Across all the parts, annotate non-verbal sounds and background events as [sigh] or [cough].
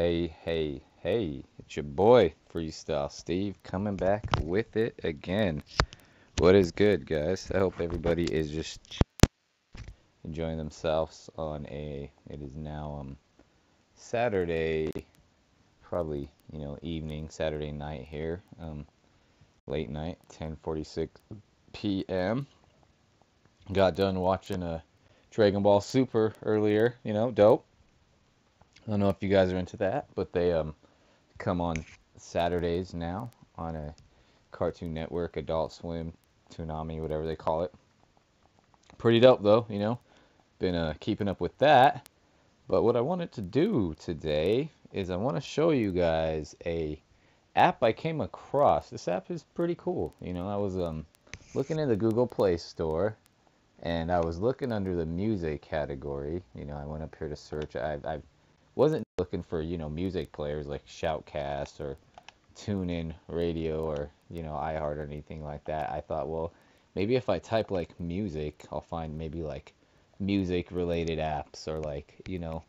Hey, hey, hey, it's your boy, Freestylin Steve, coming back with it again. What is good, guys? I hope everybody is just enjoying themselves on a, it is now um, Saturday, probably, you know, evening, Saturday night here, um, late night, 10.46 p.m. Got done watching a Dragon Ball Super earlier, you know, dope. I don't know if you guys are into that, but they um come on Saturdays now on a Cartoon Network, Adult Swim, Toonami, whatever they call it. Pretty dope though, you know. Been uh, keeping up with that. But what I wanted to do today is I want to show you guys a app I came across. This app is pretty cool. You know, I was um looking in the Google Play Store and I was looking under the music category. You know, I went up here to search. I I wasn't looking for you know music players like Shoutcast or TuneIn Radio or you know iHeart or anything like that. I thought, well, maybe if I type like music, I'll find maybe like music related apps or like you know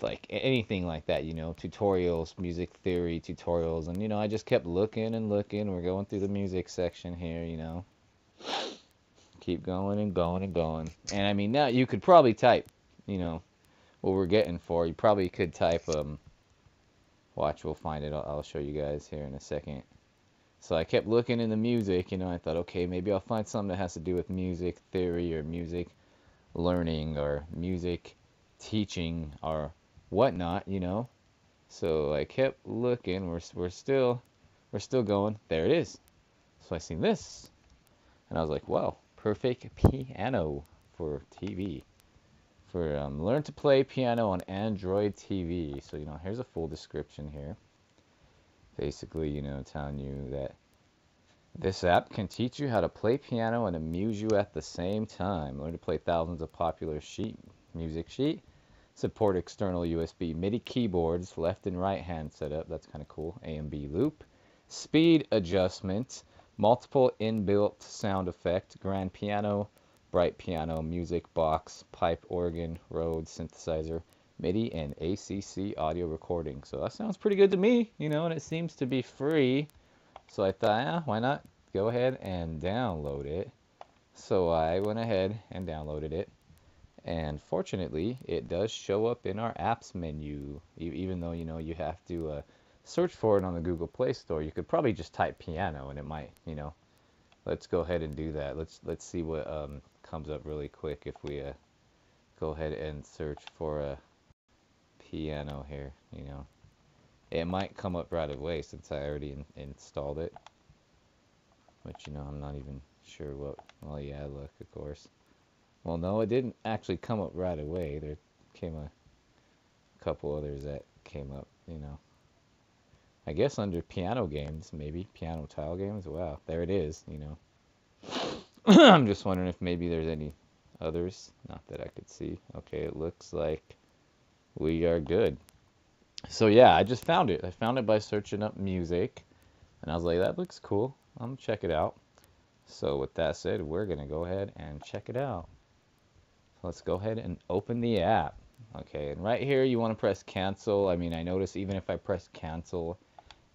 like anything like that you know tutorials music theory tutorials and you know i just kept looking and looking we're going through the music section here you know keep going and going and going. And I mean, now you could probably type, you know, what we're getting for. You probably could type, um, watch, we'll find it. I'll, I'll show you guys here in a second. So I kept looking in the music, you know, I thought, okay, maybe I'll find something that has to do with music theory or music learning or music teaching or whatnot, you know. So I kept looking. We're, we're still, we're still going. There it is. So I seen this, and I was like, wow, Perfect Piano for TV. For um, learn to play piano on Android TV. So, you know, here's a full description here. Basically, you know, telling you that this app can teach you how to play piano and amuse you at the same time. Learn to play thousands of popular sheet music sheet. Support external USB MIDI keyboards, left and right hand setup. That's kind of cool. A and B loop. Speed adjustment multiple inbuilt sound effect, grand piano, bright piano, music box, pipe organ, Rhodes synthesizer, MIDI, and AAC audio recording. So that sounds pretty good to me, you know, and it seems to be free. So I thought, why not go ahead and download it. So I went ahead and downloaded it. And fortunately, it does show up in our apps menu, even though, you know, you have to uh, search for it on the Google Play Store, you could probably just type piano and it might, you know, let's go ahead and do that. Let's let's see what um, comes up really quick if we uh, go ahead and search for a piano here, you know. It might come up right away since I already in installed it. Which, you know, I'm not even sure what, well, yeah, look, of course. Well, no, it didn't actually come up right away. There came a couple others that came up, you know. I guess under piano games, maybe piano tile games. Wow, there it is. You know, [laughs] I'm just wondering if maybe there's any others. Not that I could see. Okay, it looks like we are good. So yeah, I just found it. I found it by searching up music, and I was like, that looks cool. I'm gonna check it out. So with that said, we're gonna go ahead and check it out. Let's go ahead and open the app. Okay, and right here you want to press cancel. I mean, I notice even if I press cancel,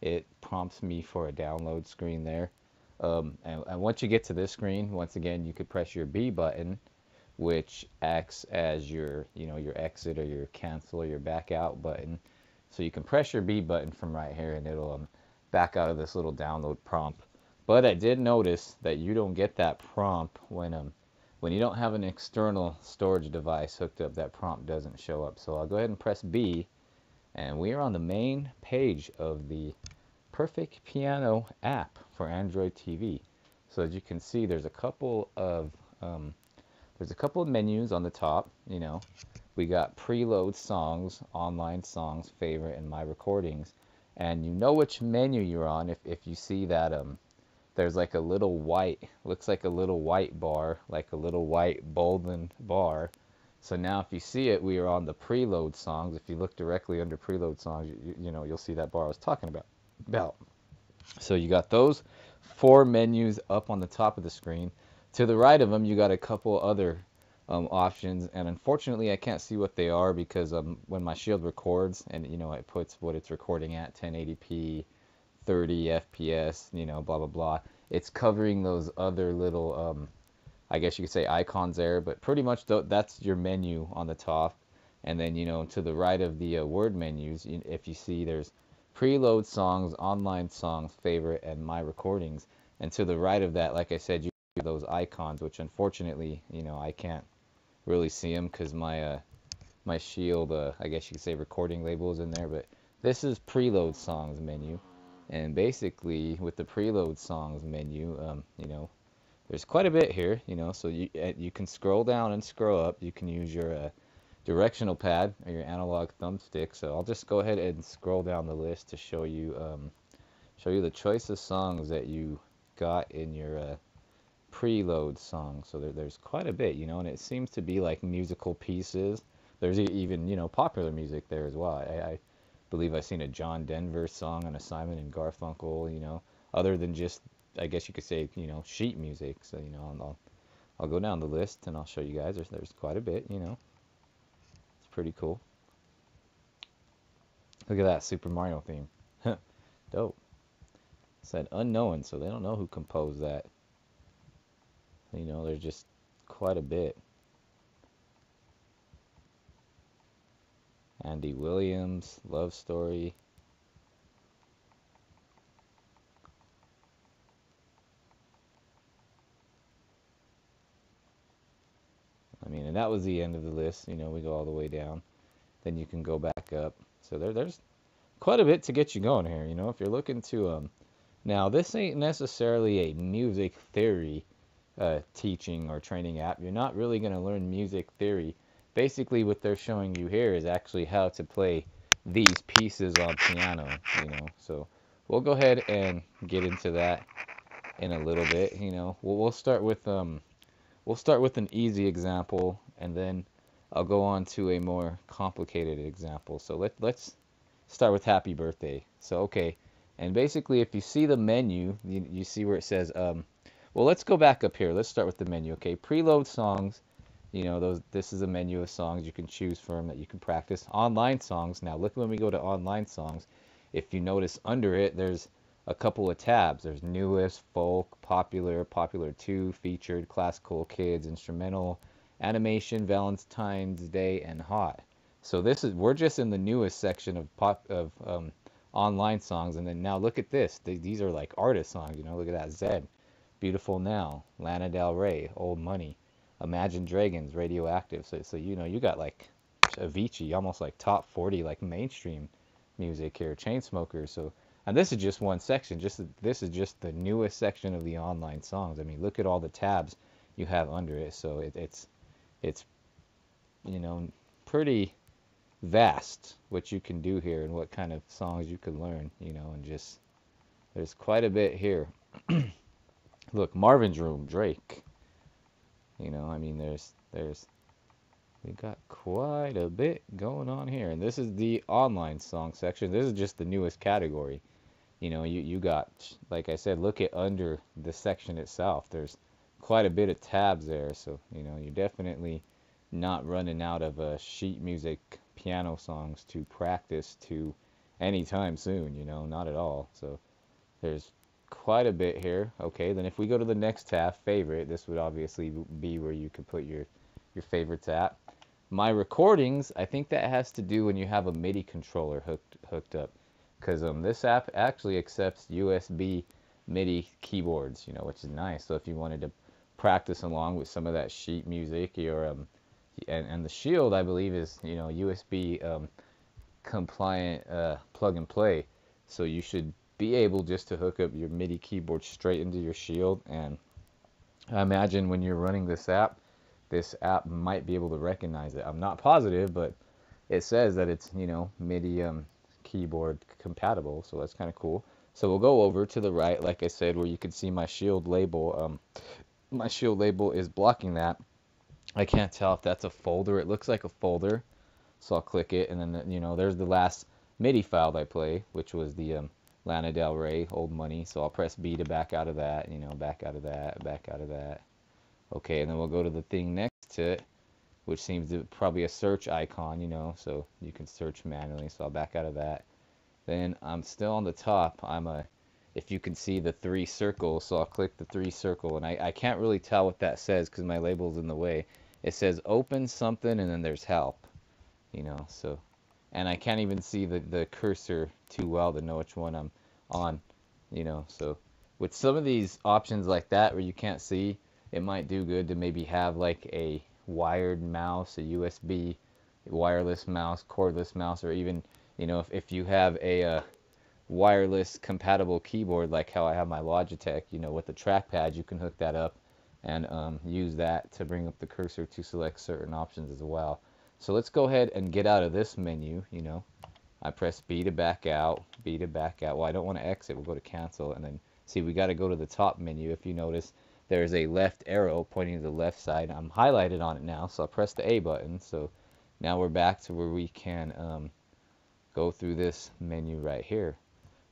it prompts me for a download screen there. Um, and, and, once you get to this screen, once again, you could press your B button, which acts as your, you know, your exit or your cancel or your back out button. So you can press your B button from right here and it'll um, back out of this little download prompt. But I did notice that you don't get that prompt when um, when you don't have an external storage device hooked up, that prompt doesn't show up. So I'll go ahead and press B and we are on the main page of the Perfect Piano app for Android TV. So as you can see, there's a couple of um, there's a couple of menus on the top. You know, we got preload songs, online songs, favorite, and my recordings. And you know which menu you're on if, if you see that um, there's like a little white, looks like a little white bar, like a little white bolden bar so now if you see it, we are on the preload songs. If you look directly under preload songs, you, you know, you'll see that bar I was talking about. About. So you got those four menus up on the top of the screen. To the right of them, you got a couple other um, options, and unfortunately I can't see what they are because um, when my Shield records, and you know it puts what it's recording at 1080p, 30 FPS, you know, blah blah blah. It's covering those other little, um, I guess you could say icons there, but pretty much th that's your menu on the top. And then you know to the right of the uh, word menus, if you see there's preload songs, online songs, favorite, and my recordings. And to the right of that, like I said, you those icons, which unfortunately, you know, I can't really see them because my uh, my Shield, uh, I guess you could say recording label is in there. But this is preload songs menu, and basically with the preload songs menu, um, you know, there's quite a bit here, you know. So you uh, you can scroll down and scroll up. You can use your uh, directional pad or your analog thumbstick. So I'll just go ahead and scroll down the list to show you um, show you the choice of songs that you got in your uh, preload song. So there, there's quite a bit, you know, and it seems to be like musical pieces. There's even, you know, popular music there as well. I, I believe I've seen a John Denver song on a Simon and Garfunkel, you know, other than just, I guess you could say, you know, sheet music. So, you know, I'll, I'll go down the list and I'll show you guys. There's, there's quite a bit, you know. Pretty cool. Look at that Super Mario theme. [laughs] Dope. said unknown, so they don't know who composed that. You know, there's just quite a bit. Andy Williams, Love Story. I mean, and that was the end of the list. You know, we go all the way down. Then you can go back up. So there, there's quite a bit to get you going here. You know, if you're looking to um, now this ain't necessarily a music theory uh, teaching or training app. You're not really going to learn music theory. Basically, what they're showing you here is actually how to play these pieces on piano, you know. So we'll go ahead and get into that in a little bit, you know. We'll, we'll start with um, we'll start with an easy example, and then I'll go on to a more complicated example. So let let's start with Happy Birthday. So okay, and basically, if you see the menu, you, you see where it says um, well, let's go back up here. Let's start with the menu. Okay, preload songs. You know, those. This is a menu of songs you can choose from that you can practice. Online songs. Now, look when we go to online songs. If you notice under it, there's a couple of tabs. There's newest, folk, popular, popular 2, featured, classical, kids, instrumental, animation, Valentine's Day, and hot. So this is we're just in the newest section of pop of um, online songs, and then now look at this. These are like artist songs. You know, look at that Zedd. Beautiful Now, Lana Del Rey, Old Money, Imagine Dragons, Radioactive. So, so you know, you got like Avicii, almost like top 40, like mainstream music here, Chainsmokers. So, and this is just one section. Just this is just the newest section of the online songs. I mean, look at all the tabs you have under it. So it, it's, it's, you know, pretty vast what you can do here and what kind of songs you can learn. You know, and just there's quite a bit here. [clears throat] Look, Marvin's Room, Drake. You know, I mean, there's, there's, we got quite a bit going on here. And this is the online song section. This is just the newest category. You know, you, you got, like I said, look at under the section itself. There's quite a bit of tabs there. So, you know, you're definitely not running out of uh, sheet music piano songs to practice to anytime soon, you know, not at all. So there's quite a bit here. Okay, then if we go to the next tab, favorite, this would obviously be where you could put your, your favorites at. My recordings, I think that has to do when you have a MIDI controller hooked, hooked up. Because um, this app actually accepts USB MIDI keyboards, you know, which is nice. So if you wanted to practice along with some of that sheet music, or um, and, and the Shield, I believe, is you know USB um, compliant uh, plug and play. So you should be able just to hook up your MIDI keyboard straight into your Shield. And I imagine when you're running this app, this app might be able to recognize it. I'm not positive, but it says that it's, you know, MIDI um, keyboard compatible. So that's kind of cool. So we'll go over to the right, like I said, where you can see my Shield label. Um, my Shield label is blocking that. I can't tell if that's a folder. It looks like a folder. So I'll click it, and then, you know, there's the last MIDI file I play, which was the um, Lana Del Rey, Old Money. So I'll press B to back out of that, you know, back out of that, back out of that. Okay, and then we'll go to the thing next to it, which seems to probably a search icon, you know, so you can search manually. So I'll back out of that. Then I'm still on the top. I'm a, if you can see the three circles, so I'll click the three circle, and I, I can't really tell what that says because my label's in the way. It says open something, and then there's help, you know, so, and I can't even see the, the cursor too well to know which one I'm on, you know, so with some of these options like that where you can't see, it might do good to maybe have like a wired mouse, a USB wireless mouse, cordless mouse, or even, you know, if, if you have a uh, wireless compatible keyboard like how I have my Logitech, you know, with the trackpad, you can hook that up and um, use that to bring up the cursor to select certain options as well. So let's go ahead and get out of this menu, you know. I press B to back out, B to back out. Well, I don't want to exit. We'll go to cancel and then see we got to go to the top menu. If you notice, there's a left arrow pointing to the left side. I'm highlighted on it now, so I'll press the A button. So now we're back to where we can um, go through this menu right here.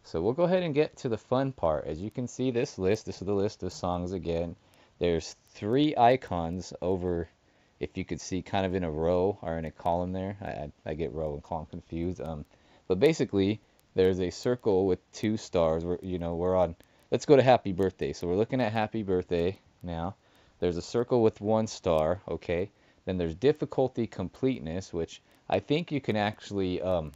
So we'll go ahead and get to the fun part. As you can see this list, this is the list of songs again. There's three icons over, if you could see kind of in a row or in a column there. I, I get row and column confused. Um, but basically, there's a circle with two stars. We're, you know, we're on let's go to happy birthday. So we're looking at happy birthday now. There's a circle with one star, okay? Then there's difficulty completeness, which I think you can actually um,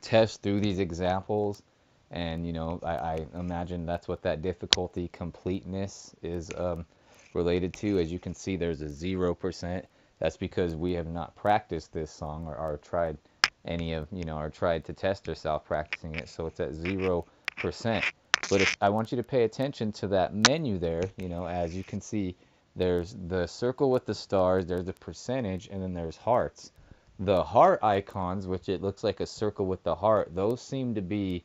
test through these examples. And, you know, I, I, imagine that's what that difficulty completeness is um, related to. As you can see, there's a 0%. That's because we have not practiced this song or, or tried any of, you know, or tried to test ourselves practicing it. So it's at 0%. But if I want you to pay attention to that menu there, you know, as you can see, there's the circle with the stars, there's the percentage, and then there's hearts. The heart icons, which it looks like a circle with the heart, those seem to be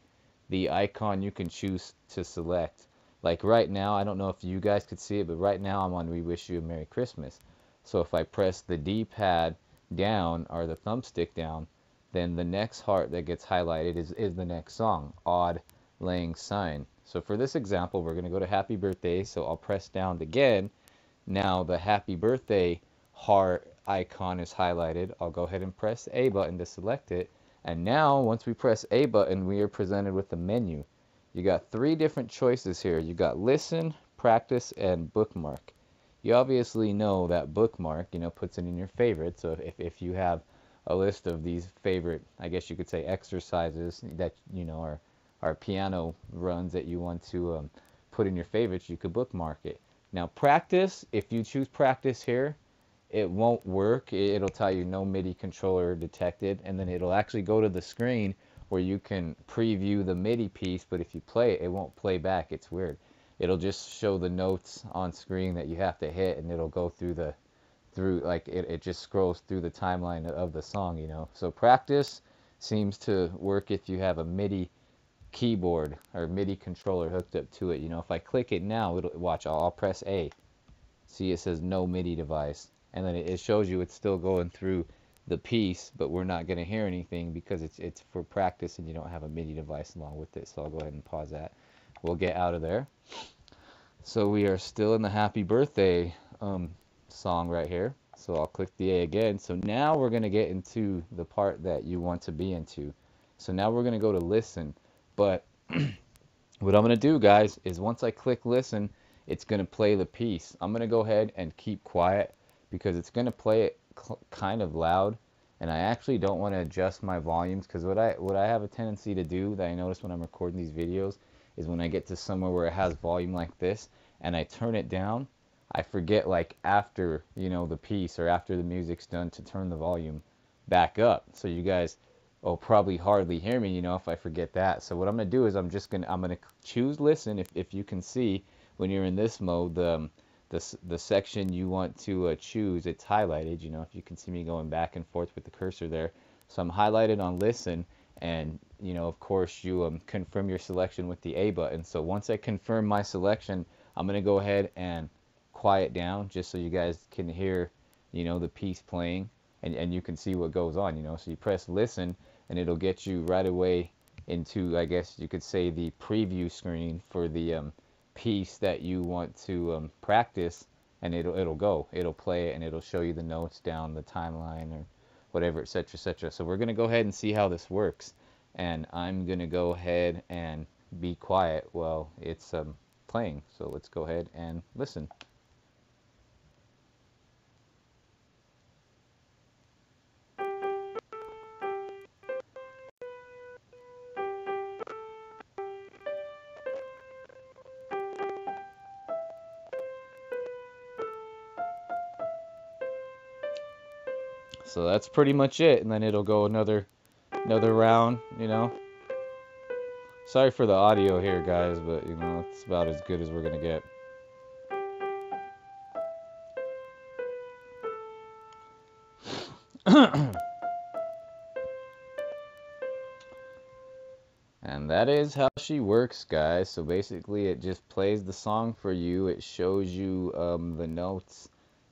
the icon you can choose to select. Like right now, I don't know if you guys could see it, but right now I'm on We Wish You a Merry Christmas. So if I press the D-pad down or the thumbstick down, then the next heart that gets highlighted is, is the next song, Auld Lang Syne. So for this example, we're going to go to happy birthday. So I'll press down again. Now the happy birthday heart icon is highlighted. I'll go ahead and press A button to select it. And now once we press A button, we are presented with the menu. You got three different choices here. You got listen, practice, and bookmark. You obviously know that bookmark, you know, puts it in your favorite. So if, if you have a list of these favorite, I guess you could say exercises that, you know, are or piano runs that you want to um, put in your favorites, you could bookmark it. Now practice, if you choose practice here, it won't work. It'll tell you no MIDI controller detected, and then it'll actually go to the screen where you can preview the MIDI piece, but if you play it, it won't play back. It's weird. It'll just show the notes on screen that you have to hit, and it'll go through the, through, like, it, it just scrolls through the timeline of the song, you know. So practice seems to work if you have a MIDI keyboard or MIDI controller hooked up to it. You know, if I click it now, it'll watch. I'll, I'll press A. See, it says no MIDI device, and then it, it shows you it's still going through the piece, but we're not going to hear anything because it's it's for practice and you don't have a MIDI device along with it. So I'll go ahead and pause that. We'll get out of there. So we are still in the Happy Birthday um, song right here. So I'll click the A again. So now we're going to get into the part that you want to be into. So now we're going to go to listen. But [clears throat] what I'm going to do, guys, is once I click listen, it's going to play the piece. I'm going to go ahead and keep quiet because it's going to play it kind of loud. And I actually don't want to adjust my volumes because what I, what I have a tendency to do that I notice when I'm recording these videos is when I get to somewhere where it has volume like this and I turn it down, I forget like after, you know, the piece or after the music's done to turn the volume back up. So you guys will probably hardly hear me, you know, if I forget that. So what I'm going to do is I'm just going to, I'm going to choose listen. If, if you can see when you're in this mode, the, um, the, the section you want to uh, choose, it's highlighted, you know, if you can see me going back and forth with the cursor there. So I'm highlighted on listen and, you know, of course you um, confirm your selection with the A button. So once I confirm my selection, I'm going to go ahead and quiet down just so you guys can hear, you know, the piece playing and, and you can see what goes on, you know. So you press listen and it'll get you right away into, I guess you could say, the preview screen for the um, piece that you want to um, practice and it'll it'll go. It'll play it and it'll show you the notes down the timeline or whatever, etc., etc. So we're gonna go ahead and see how this works, and I'm gonna go ahead and be quiet while it's um, playing. So let's go ahead and listen. So that's pretty much it, and then it'll go another another round, you know. Sorry for the audio here, guys, but you know it's about as good as we're gonna get. [coughs] and that is how she works, guys. So basically, it just plays the song for you. It shows you um, the notes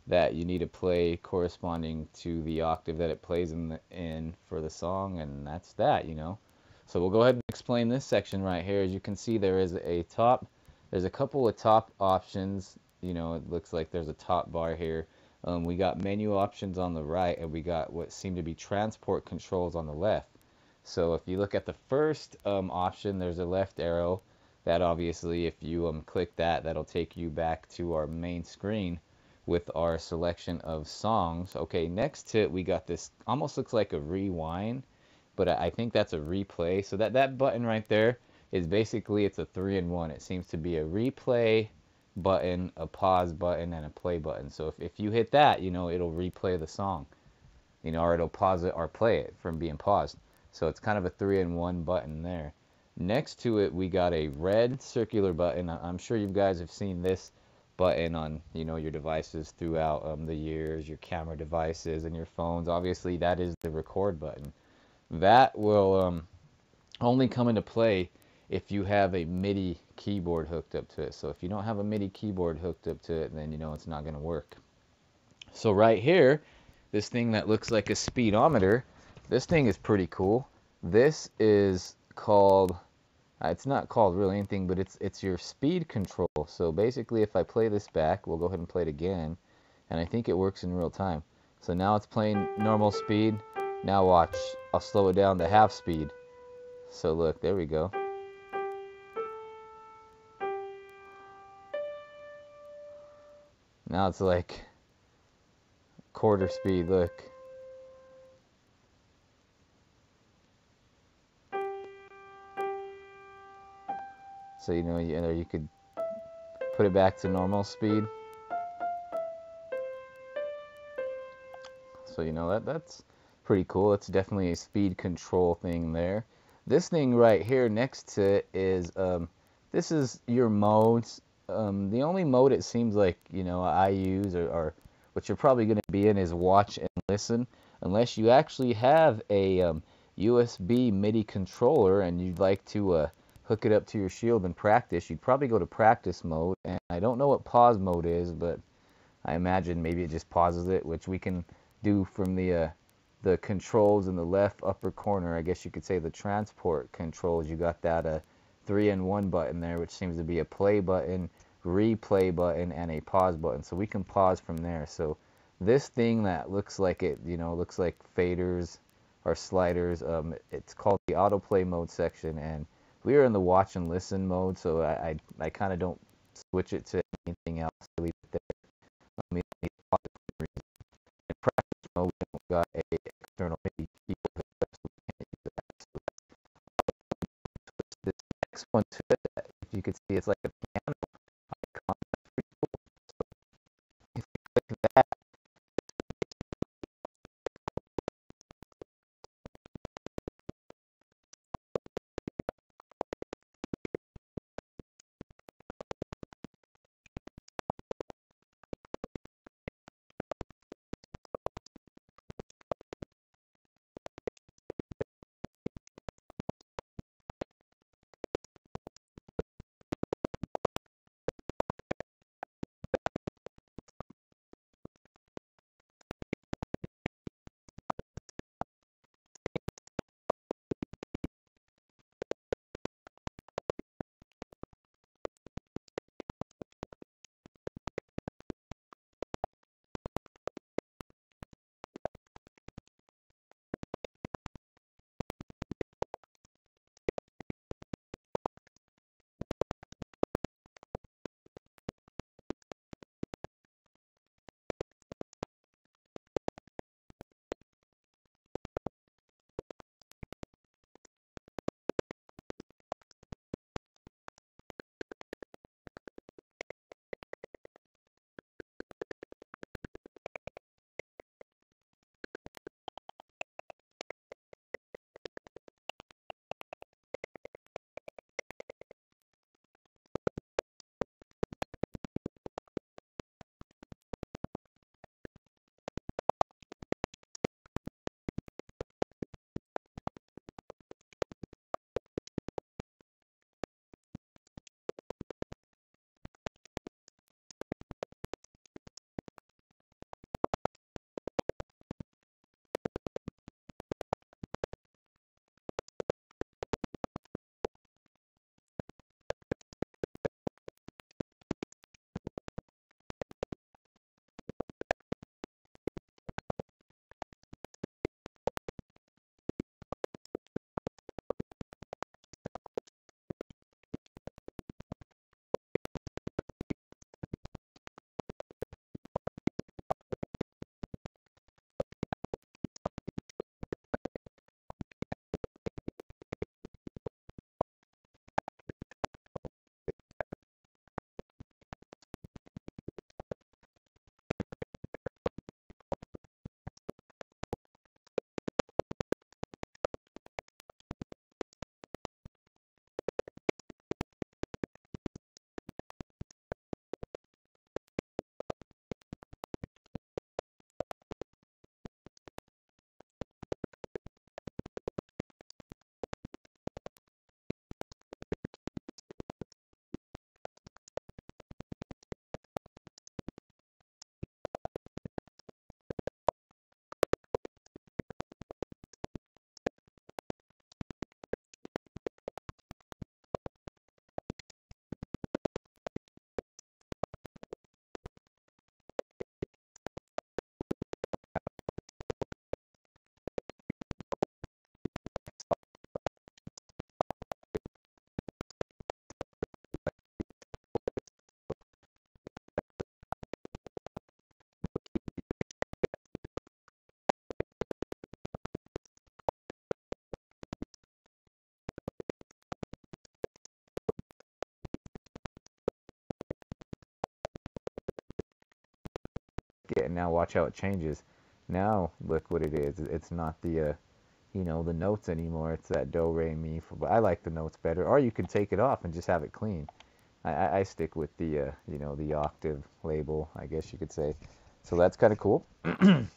that you need to play corresponding to the octave that it plays in, the, in for the song, and that's that, you know. So we'll go ahead and explain this section right here. As you can see, there is a top, there's a couple of top options. You know, it looks like there's a top bar here. Um, we got menu options on the right, and we got what seem to be transport controls on the left. So if you look at the first um, option, there's a left arrow. That obviously, if you um, click that, that'll take you back to our main screen with our selection of songs. Okay, next to it, we got this, almost looks like a rewind, but I think that's a replay. So that, that button right there is basically, it's a three in one. It seems to be a replay button, a pause button, and a play button. So if, if you hit that, you know, it'll replay the song, you know, or it'll pause it or play it from being paused. So it's kind of a three in one button there. Next to it, we got a red circular button. I'm sure you guys have seen this button on you know your devices throughout um, the years your camera devices and your phones. Obviously that is the record button. That will um, only come into play if you have a MIDI keyboard hooked up to it. So if you don't have a MIDI keyboard hooked up to it then you know it's not going to work. So right here this thing that looks like a speedometer this thing is pretty cool. This is called uh, it's not called really anything, but it's it's your speed control. So basically, if I play this back, we'll go ahead and play it again, and I think it works in real time. So now it's playing normal speed. Now watch, I'll slow it down to half speed. So look, there we go. Now it's like quarter speed, look. So you know, you, you could put it back to normal speed. So you know that that's pretty cool. It's definitely a speed control thing there. This thing right here next to it is um, this is your modes. Um, the only mode it seems like you know I use or, or what you're probably going to be in is watch and listen, unless you actually have a um, USB MIDI controller and you'd like to uh, hook it up to your shield and practice, you'd probably go to practice mode. And I don't know what pause mode is, but I imagine maybe it just pauses it, which we can do from the uh, the controls in the left upper corner. I guess you could say the transport controls. You got that uh, three and one button there, which seems to be a play button, replay button, and a pause button. So we can pause from there. So this thing that looks like it, you know, looks like faders or sliders. Um, it's called the autoplay mode section, and we are in the watch and listen mode, so I I, I kind of don't switch it to anything else. I leave it there. I mean, in practice mode, we don't got a external MIDI keyboard, so we can't use that. So this next one it, if you could see, it's like a piano it, and now watch how it changes. Now look what it is. It's not the, uh, you know, the notes anymore. It's that do re mi. But I like the notes better. Or you can take it off and just have it clean. I, I stick with the, uh, you know, the octave label, I guess you could say. So that's kind of cool. [clears throat]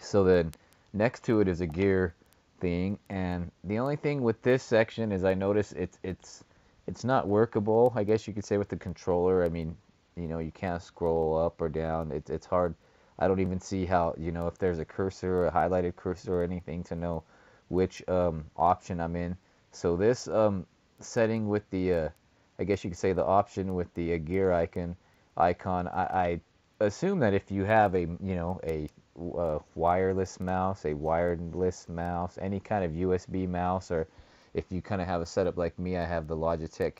so then next to it is a gear thing, and the only thing with this section is I notice it's it's it's not workable. I guess you could say with the controller. I mean, you know, you can't scroll up or down. It's it's hard. I don't even see how you know if there's a cursor, a highlighted cursor, or anything to know which um, option I'm in. So this um, setting with the uh, I guess you could say the option with the uh, gear icon icon. I, I, assume that if you have a you know a, a uh, wireless mouse, a wireless mouse, any kind of USB mouse, or if you kind of have a setup like me, I have the Logitech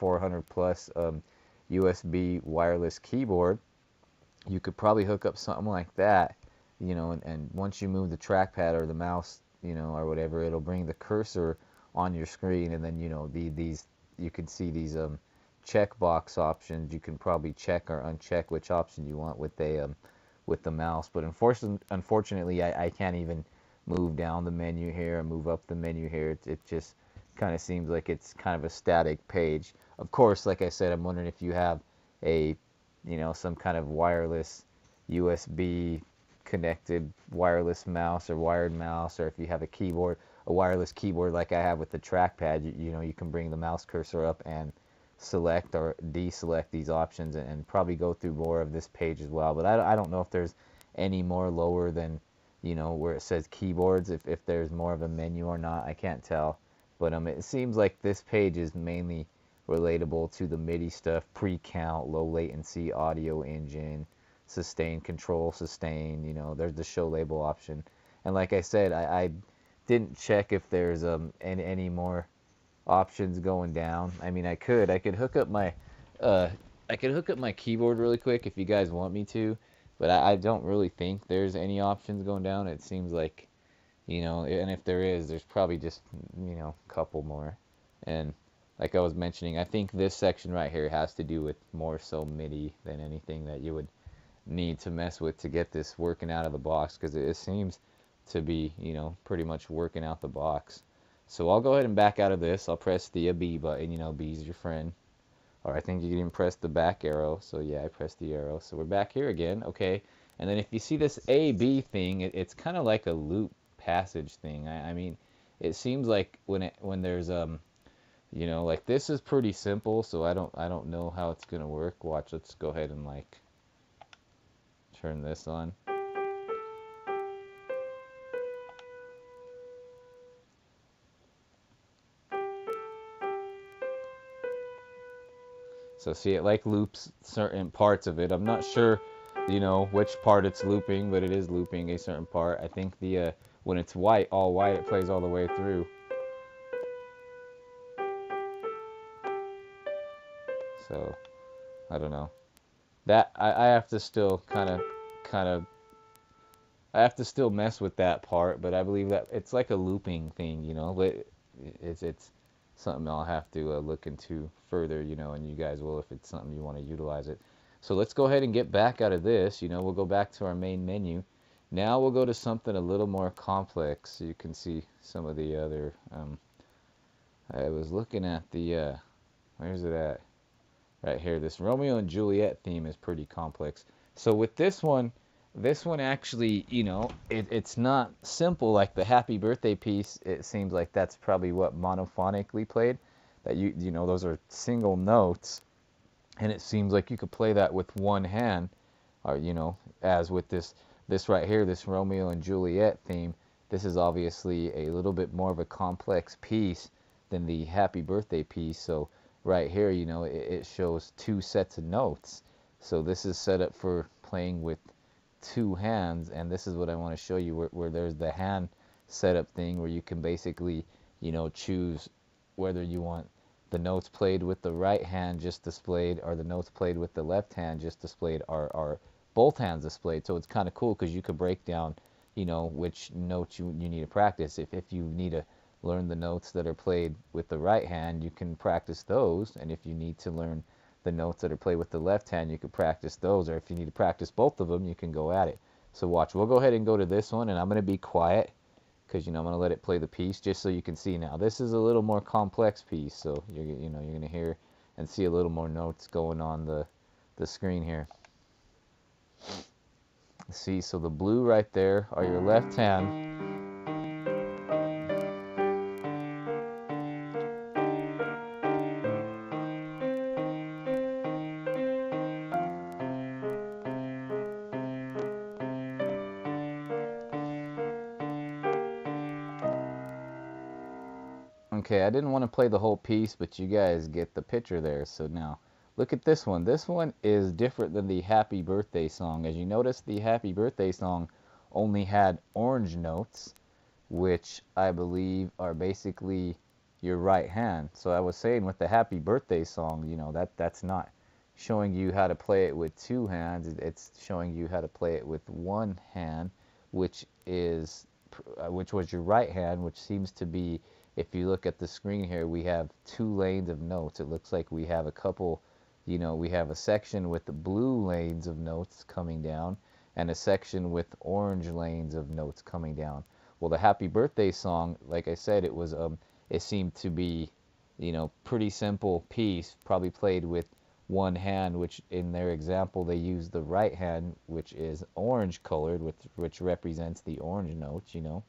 K400 Plus um, USB wireless keyboard. You could probably hook up something like that, you know, and, and once you move the trackpad or the mouse, you know, or whatever, it'll bring the cursor on your screen, and then you know the these you can see these um, checkbox options. You can probably check or uncheck which option you want with the um, with the mouse. But unfortunately, unfortunately, I, I can't even move down the menu here and move up the menu here. It, it just kind of seems like it's kind of a static page. Of course, like I said, I'm wondering if you have a you know some kind of wireless USB connected wireless mouse or wired mouse, or if you have a keyboard a wireless keyboard like I have with the trackpad, you, you know, you can bring the mouse cursor up and select or deselect these options and, and, probably go through more of this page as well. But I, I don't know if there's any more lower than, you know, where it says keyboards, if, if there's more of a menu or not, I can't tell. But um, it seems like this page is mainly relatable to the MIDI stuff, pre-count, low latency, audio engine, sustain control, sustain, you know, there's the show label option. And like I said, I, I didn't check if there's um any, any more options going down. I mean, I could I could hook up my uh I could hook up my keyboard really quick if you guys want me to, but I, I don't really think there's any options going down. It seems like you know, and if there is, there's probably just you know a couple more. And like I was mentioning, I think this section right here has to do with more so MIDI than anything that you would need to mess with to get this working out of the box because it, it seems to be, you know, pretty much working out the box. So I'll go ahead and back out of this. I'll press the B button. You know, B is your friend. Or I think you can even press the back arrow. So yeah, I pressed the arrow. So we're back here again. Okay. And then if you see this A, B thing, it, it's kind of like a loop passage thing. I, I mean, it seems like when it, when there's um you know like this is pretty simple so I don't I don't know how it's gonna work watch let's go ahead and like turn this on So see, it like loops certain parts of it. I'm not sure, you know, which part it's looping, but it is looping a certain part. I think the uh, when it's white, all white, it plays all the way through. So, I don't know. That I, I have to still kind of, kind of. I have to still mess with that part, but I believe that it's like a looping thing, you know. But it's it's something I'll have to uh, look into further, you know, and you guys will if it's something you want to utilize it. So let's go ahead and get back out of this. You know, we'll go back to our main menu. Now we'll go to something a little more complex. so You can see some of the other. Um, I was looking at the. Uh, where's it at? Right here. This Romeo and Juliet theme is pretty complex. So with this one, this one actually, you know, it, it's not simple like the happy birthday piece. It seems like that's probably what monophonically played. That you, you know, those are single notes. And it seems like you could play that with one hand, or, you know, as with this, this right here, this Romeo and Juliet theme. This is obviously a little bit more of a complex piece than the happy birthday piece. So right here, you know, it, it shows two sets of notes. So this is set up for playing with two hands and this is what I want to show you where, where there's the hand setup thing where you can basically you know choose whether you want the notes played with the right hand just displayed or the notes played with the left hand just displayed or, or both hands displayed so it's kind of cool because you could break down you know which notes you, you need to practice if, if you need to learn the notes that are played with the right hand you can practice those and if you need to learn the notes that are played with the left hand, you can practice those. Or if you need to practice both of them, you can go at it. So watch, we'll go ahead and go to this one, and I'm going to be quiet because you know I'm going to let it play the piece just so you can see now. This is a little more complex piece, so you're you know you're going to hear and see a little more notes going on the the screen here. See, so the blue right there are your left hand Okay, I didn't want to play the whole piece, but you guys get the picture there. So now, look at this one. This one is different than the Happy Birthday song. As you notice, the Happy Birthday song only had orange notes, which I believe are basically your right hand. So I was saying with the Happy Birthday song, you know, that that's not showing you how to play it with two hands. It's showing you how to play it with one hand, which is uh, which was your right hand, which seems to be if you look at the screen here, we have two lanes of notes. It looks like we have a couple, you know, we have a section with the blue lanes of notes coming down and a section with orange lanes of notes coming down. Well, the happy birthday song, like I said, it was, um, it seemed to be, you know, pretty simple piece, probably played with one hand, which in their example, they used the right hand, which is orange colored, which, which represents the orange notes, you know.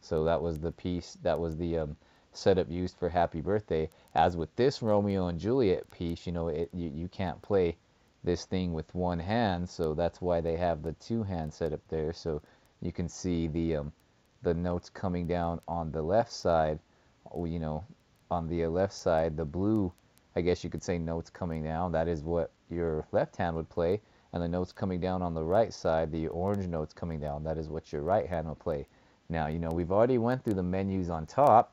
So that was the piece, that was the um, setup used for Happy Birthday. As with this Romeo and Juliet piece, you know, it, you, you can't play this thing with one hand, so that's why they have the two hand setup there. So you can see the um, the notes coming down on the left side, you know, on the left side, the blue, I guess you could say notes coming down, that is what your left hand would play. And the notes coming down on the right side, the orange notes coming down, that is what your right hand will play. Now, you know, we've already went through the menus on top.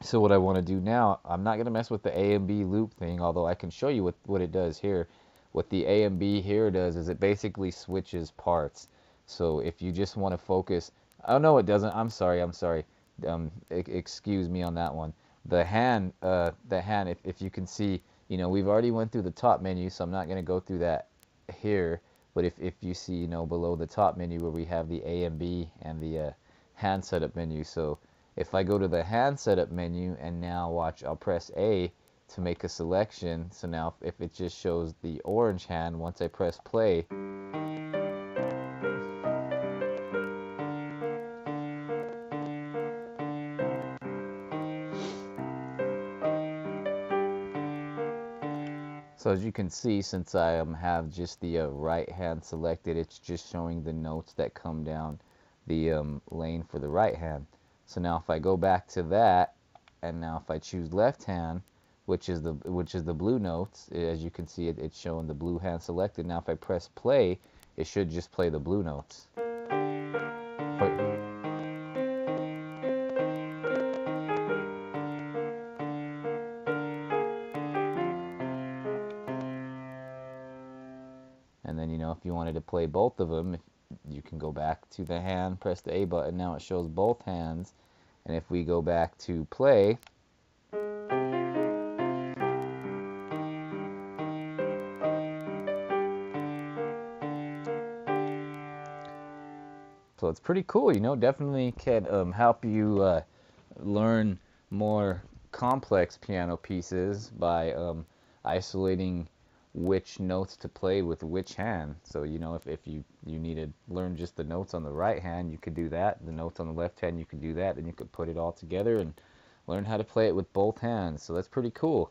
So what I want to do now, I'm not going to mess with the A and B loop thing, although I can show you what, what it does here. What the A and B here does is it basically switches parts. So if you just want to focus, oh no it doesn't, I'm sorry, I'm sorry. Um, excuse me on that one. The hand, uh, the hand, if, if you can see, you know, we've already went through the top menu, so I'm not going to go through that here. But if, if you see, you know, below the top menu where we have the A and B and the uh, hand setup menu. So if I go to the hand setup menu and now watch, I'll press A to make a selection. So now if it just shows the orange hand, once I press play, So as you can see, since I um, have just the uh, right hand selected, it's just showing the notes that come down the um, lane for the right hand. So now if I go back to that, and now if I choose left hand, which is the which is the blue notes, as you can see it, it's showing the blue hand selected. Now if I press play, it should just play the blue notes. And then, you know, if you wanted to play both of them, you can go back to the hand, press the A button. Now it shows both hands. And if we go back to play, so it's pretty cool, you know, definitely can um, help you uh, learn more complex piano pieces by um, isolating which notes to play with which hand. So, you know, if, if you, you need to learn just the notes on the right hand, you could do that. The notes on the left hand, you could do that. And you could put it all together and learn how to play it with both hands. So that's pretty cool.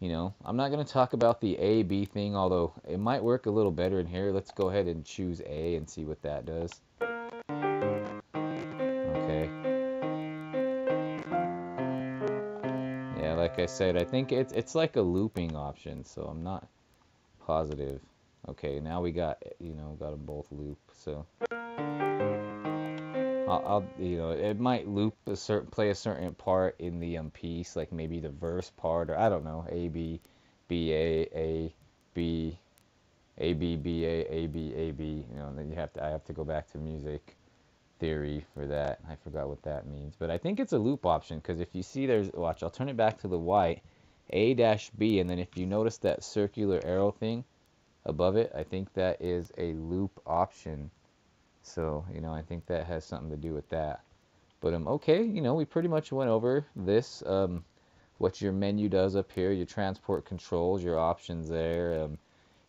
You know, I'm not going to talk about the A, B thing, although it might work a little better in here. Let's go ahead and choose A and see what that does. Okay. Yeah, like I said, I think it's, it's like a looping option, so I'm not positive. Okay, now we got, you know, got them both loop, so. I'll, I'll, you know, it might loop a certain, play a certain part in the um, piece, like maybe the verse part, or I don't know, A, B, B, A, A, B, A, B, B, A, A, B, A, B, you know, and then you have to, I have to go back to music theory for that. I forgot what that means, but I think it's a loop option, because if you see there's, watch, I'll turn it back to the white, A dash B, and then if you notice that circular arrow thing above it, I think that is a loop option. So, you know, I think that has something to do with that. But, um, okay, you know, we pretty much went over this, um, what your menu does up here, your transport controls, your options there, um,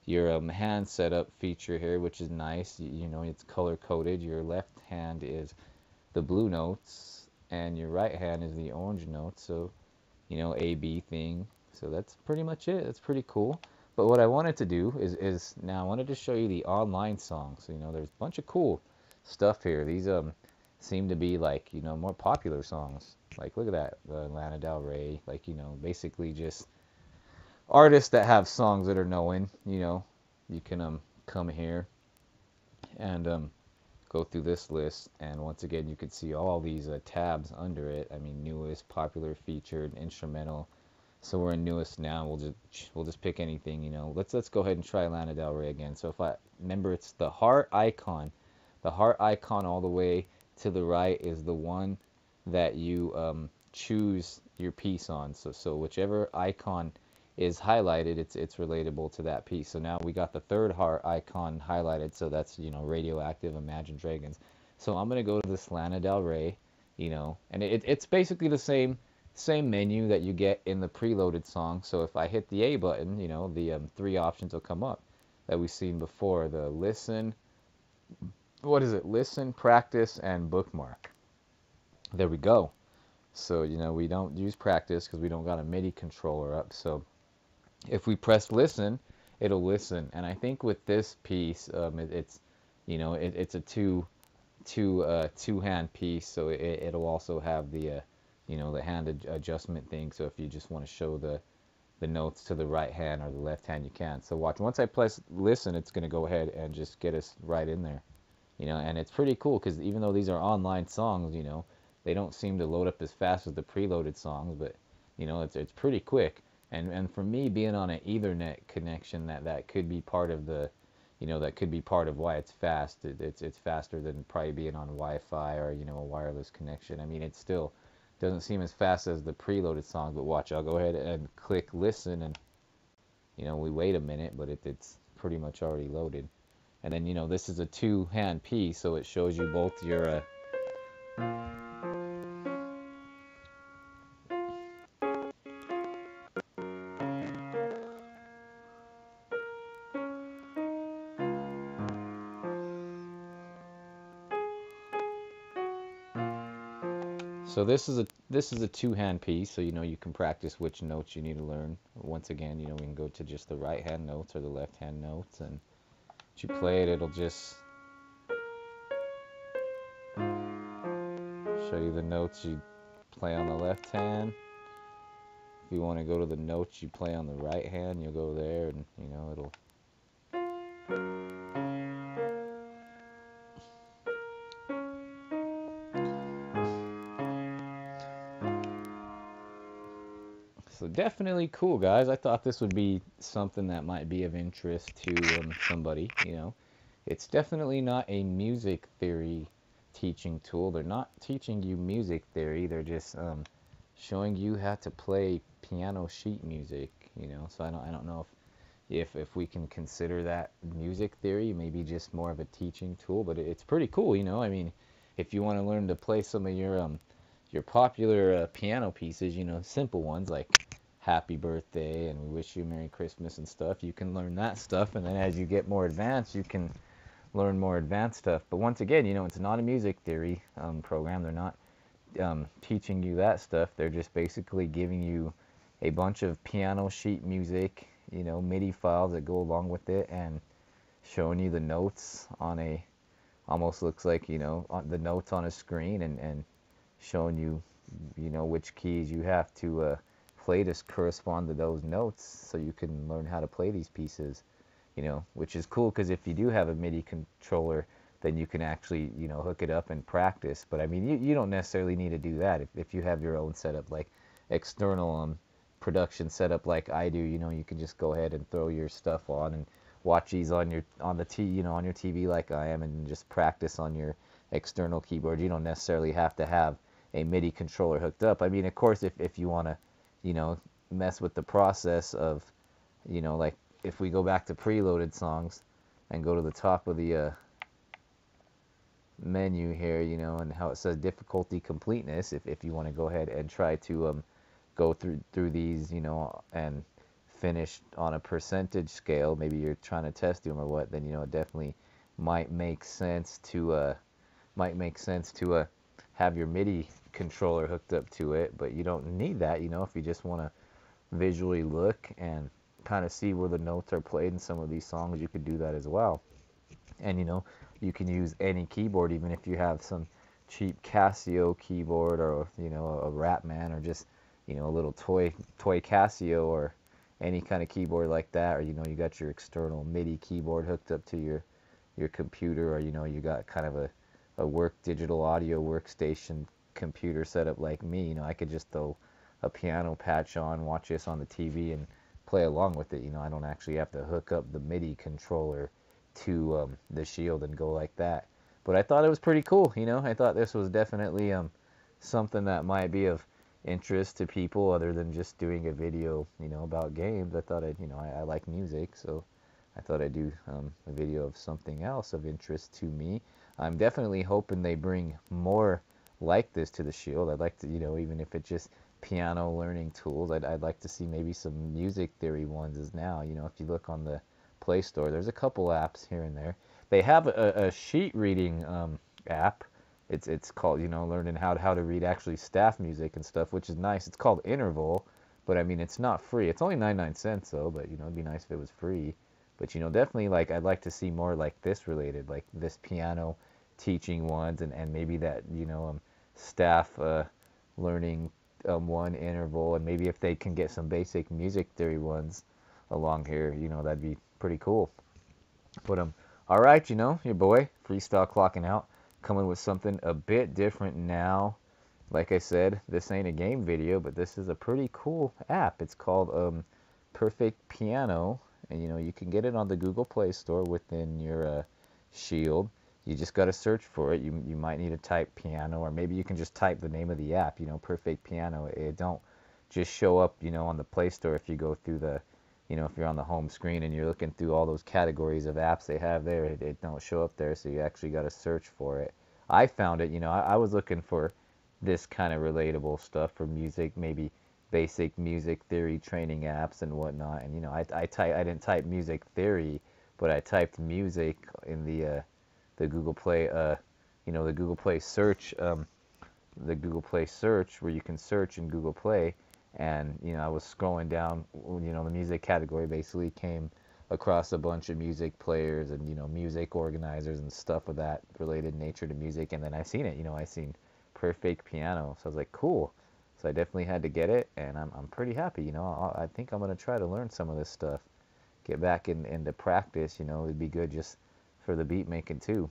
your um, hand setup feature here, which is nice. You, you know, it's color coded. Your left hand is the blue notes, and your right hand is the orange notes. So, you know, A B thing. So that's pretty much it. That's pretty cool. But what I wanted to do is, is now I wanted to show you the online songs. So, you know, there's a bunch of cool stuff here. These um seem to be like you know more popular songs. Like look at that, Lana Del Rey. Like you know, basically just artists that have songs that are known. You know, you can um come here and um go through this list and once again you can see all these uh, tabs under it. I mean newest popular featured instrumental. So we're in newest now. We'll just we'll just pick anything you know. Let's let's go ahead and try Lana Del Rey again. So if I remember it's the heart icon. The heart icon all the way to the right is the one that you um, choose your piece on. So so whichever icon is highlighted, it's it's relatable to that piece. So now we got the third heart icon highlighted, so that's you know radioactive Imagine Dragons. So I'm gonna go to this Lana Del Rey, you know, and it, it's basically the same same menu that you get in the preloaded song. So if I hit the A button, you know, the um, three options will come up that we've seen before: the listen, what is it? Listen, practice, and bookmark. There we go. So you know we don't use practice because we don't got a MIDI controller up. So if we press listen, it'll listen. And I think with this piece, um, it, it's you know it, it's a two two uh, two hand piece, so it, it'll also have the uh, you know the hand ad adjustment thing. So if you just want to show the the notes to the right hand or the left hand, you can. So watch. Once I press listen, it's going to go ahead and just get us right in there. You know, and it's pretty cool because even though these are online songs, you know, they don't seem to load up as fast as the preloaded songs, but you know, it's it's pretty quick and and for me being on an ethernet connection that that could be part of the you know that could be part of why it's fast it, it's it's faster than probably being on wi-fi or you know a wireless connection. I mean it still doesn't seem as fast as the preloaded song but watch i'll go ahead and click listen and you know we wait a minute but it, it's pretty much already loaded. And then you know this is a two hand piece so it shows you both your uh, So this is a this is a two-hand piece, so you know you can practice which notes you need to learn. Once again, you know we can go to just the right-hand notes or the left-hand notes, and as you play it, it'll just show you the notes you play on the left hand. If you want to go to the notes you play on the right hand, you'll go there, and you know it'll definitely cool, guys. I thought this would be something that might be of interest to um, somebody, you know. It's definitely not a music theory teaching tool. They're not teaching you music theory. They're just um, showing you how to play piano sheet music, you know. So I don't, I don't know if, if, if we can consider that music theory, maybe just more of a teaching tool. But it's pretty cool, you know. I mean, if you want to learn to play some of your um, your popular uh, piano pieces, you know, simple ones like happy birthday and we wish you Merry Christmas and stuff. You can learn that stuff, and then as you get more advanced, you can learn more advanced stuff. But once again, you know, it's not a music theory um, program. They're not um, teaching you that stuff. They're just basically giving you a bunch of piano sheet music, you know, MIDI files that go along with it, and showing you the notes on a almost looks like you know the notes on a screen and and showing you you know which keys you have to uh, play to correspond to those notes so you can learn how to play these pieces you know which is cool because if you do have a MIDI controller then you can actually you know hook it up and practice. But I mean you, you don't necessarily need to do that if, if you have your own setup like external um, production setup like I do you know you can just go ahead and throw your stuff on and watch these on your on the t you know on your TV like I am and just practice on your external keyboard. You don't necessarily have to have a MIDI controller hooked up. I mean of course if, if you want to you know, mess with the process of, you know, like if we go back to preloaded songs and go to the top of the uh, menu here, you know, and how it says difficulty completeness, if, if you want to go ahead and try to um, go through through these, you know, and finish on a percentage scale, maybe you're trying to test them or what, then you know it definitely might make sense to uh, might make sense to uh, have your MIDI controller hooked up to it, but you don't need that, you know, if you just want to visually look and kind of see where the notes are played in some of these songs, you could do that as well. And you know, you can use any keyboard, even if you have some cheap Casio keyboard or you know a Ratman or just you know a little toy toy Casio or any kind of keyboard like that, or you know you got your external MIDI keyboard hooked up to your your computer, or you know you got kind of a a work digital audio workstation computer setup like me, you know, I could just throw a piano patch on, watch this on the TV, and play along with it. You know, I don't actually have to hook up the MIDI controller to um, the Shield and go like that. But I thought it was pretty cool. You know, I thought this was definitely um, something that might be of interest to people other than just doing a video, you know, about games. I thought I'd, you know, I, I like music, so I thought I'd do um, a video of something else of interest to me. I'm definitely hoping they bring more like this to the Shield. I'd like to, you know, even if it's just piano learning tools, I'd, I'd like to see maybe some music theory ones as now. You know, if you look on the Play Store, there's a couple apps here and there. They have a, a sheet reading um, app. It's it's called, you know, learning how to, how to read actually staff music and stuff, which is nice. It's called Interval, but I mean, it's not free. It's only 99 cents though, but you know, it'd be nice if it was free. But you know, definitely like I'd like to see more like this related, like this piano teaching ones, and, and maybe that you know um, staff uh, learning um, one interval, and maybe if they can get some basic music theory ones along here, you know, that'd be pretty cool. But um, all right, you know, your boy freestyle clocking out, coming with something a bit different now. Like I said, this ain't a game video, but this is a pretty cool app. It's called um, Perfect Piano, and you know you can get it on the Google Play Store within your uh, Shield you just got to search for it. You, you might need to type piano, or maybe you can just type the name of the app, you know, Perfect Piano. It don't just show up, you know, on the Play Store if you go through the, you know, if you're on the home screen and you're looking through all those categories of apps they have there, it, it don't show up there, so you actually got to search for it. I found it, you know, I, I was looking for this kind of relatable stuff for music, maybe basic music theory training apps and whatnot. And you know, I I type I didn't type music theory, but I typed music in the uh, the Google Play, uh, you know, the Google Play search, um, the Google Play search where you can search in Google Play, and you know, I was scrolling down, you know, the music category basically came across a bunch of music players and you know, music organizers and stuff of that related nature to music, and then I seen it, you know, I seen Perfect Piano, so I was like, cool. So I definitely had to get it, and I'm I'm pretty happy, you know. I, I think I'm gonna try to learn some of this stuff, get back in into practice, you know. It'd be good just for the beat making too.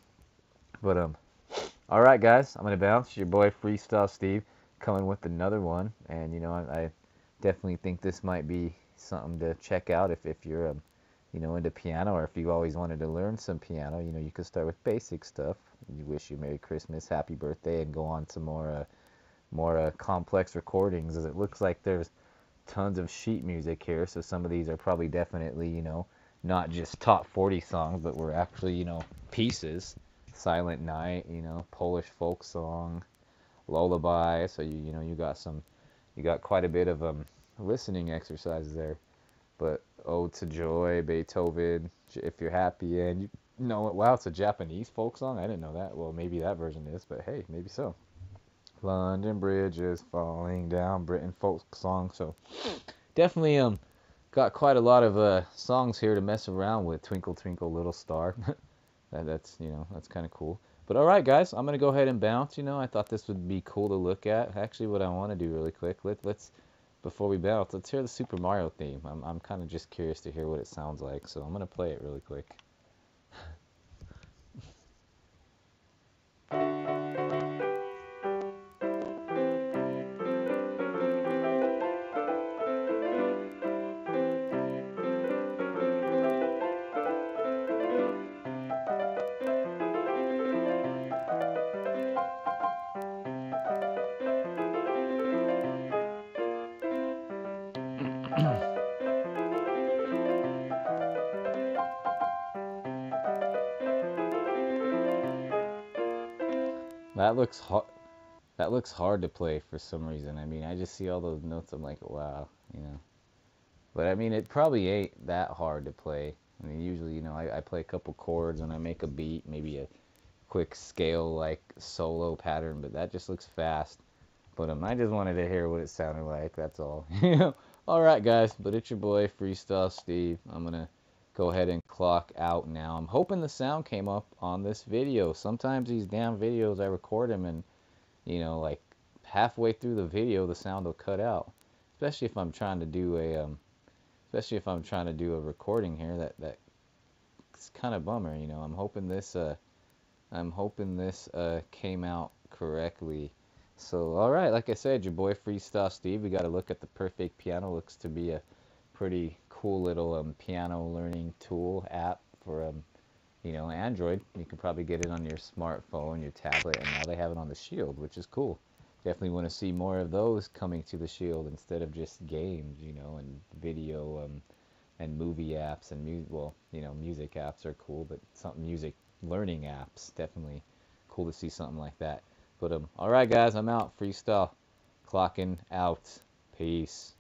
But um, all right, guys, I'm gonna bounce. Your boy Freestylin Steve coming with another one, and you know I, I definitely think this might be something to check out if if you're um, you know into piano or if you've always wanted to learn some piano. You know you could start with basic stuff. You wish you Merry Christmas, Happy Birthday, and go on to more uh, more uh, complex recordings. As it looks like there's tons of sheet music here, so some of these are probably definitely you know not just top 40 songs, but were actually, you know, pieces. Silent Night, you know, Polish folk song, Lullaby. So you, you know, you got some, you got quite a bit of um listening exercises there. But Ode to Joy, Beethoven, If You're Happy, and you know, wow, it's a Japanese folk song. I didn't know that. Well, maybe that version is, but hey, maybe so. London Bridge is falling down, Britain folk song. So definitely um got quite a lot of uh, songs here to mess around with. Twinkle Twinkle Little Star. [laughs] that, that's you know that's kind of cool. But all right, guys, I'm gonna go ahead and bounce. You know, I thought this would be cool to look at. Actually, what I want to do really quick, let let's before we bounce, let's hear the Super Mario theme. I'm I'm kind of just curious to hear what it sounds like, so I'm gonna play it really quick. That looks hard. That looks hard to play for some reason. I mean, I just see all those notes. I'm like, wow, you know. But I mean, it probably ain't that hard to play. I mean, usually, you know, I, I play a couple chords and I make a beat, maybe a quick scale like solo pattern, but that just looks fast. But um, I just wanted to hear what it sounded like. That's all. [laughs] All right, guys. But it's your boy Freestylin Steve. I'm gonna go ahead and clock out now. I'm hoping the sound came up on this video. Sometimes these damn videos I record them and you know like halfway through the video the sound will cut out. Especially if I'm trying to do a um, especially if I'm trying to do a recording here that that it's kind of bummer. You know. I'm hoping this uh I'm hoping this uh came out correctly. So, all right, like I said, your boy Freestylin Steve. We got to look at the perfect piano. Looks to be a pretty cool little um, piano learning tool app for um, you know Android. You can probably get it on your smartphone, your tablet, and now they have it on the Shield, which is cool. Definitely want to see more of those coming to the Shield instead of just games, you know, and video um, and movie apps and music. Well, you know, music apps are cool, but some music learning apps definitely cool to see something like that. But um, all right, guys, I'm out. Freestyle, clocking out. Peace.